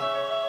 Bye.